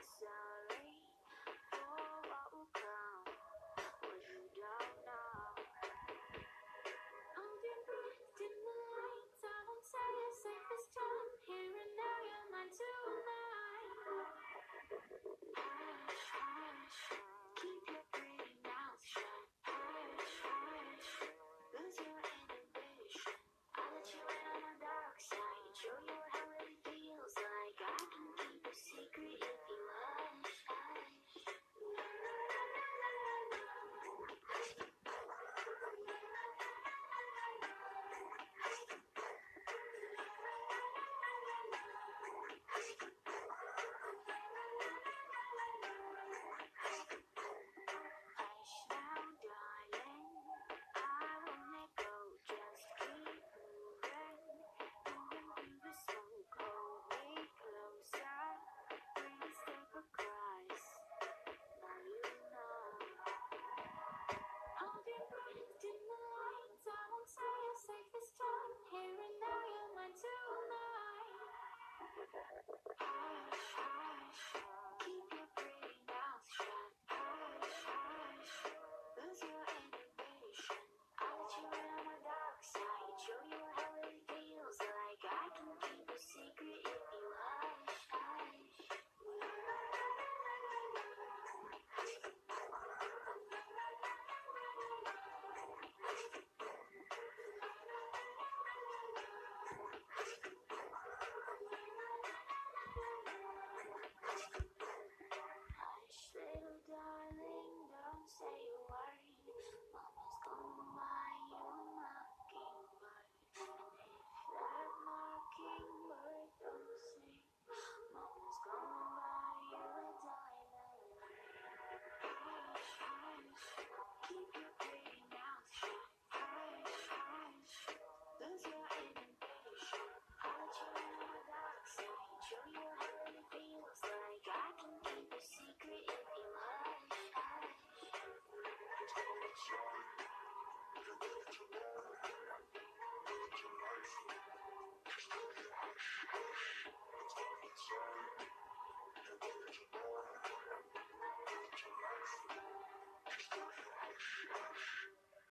Yes, uh,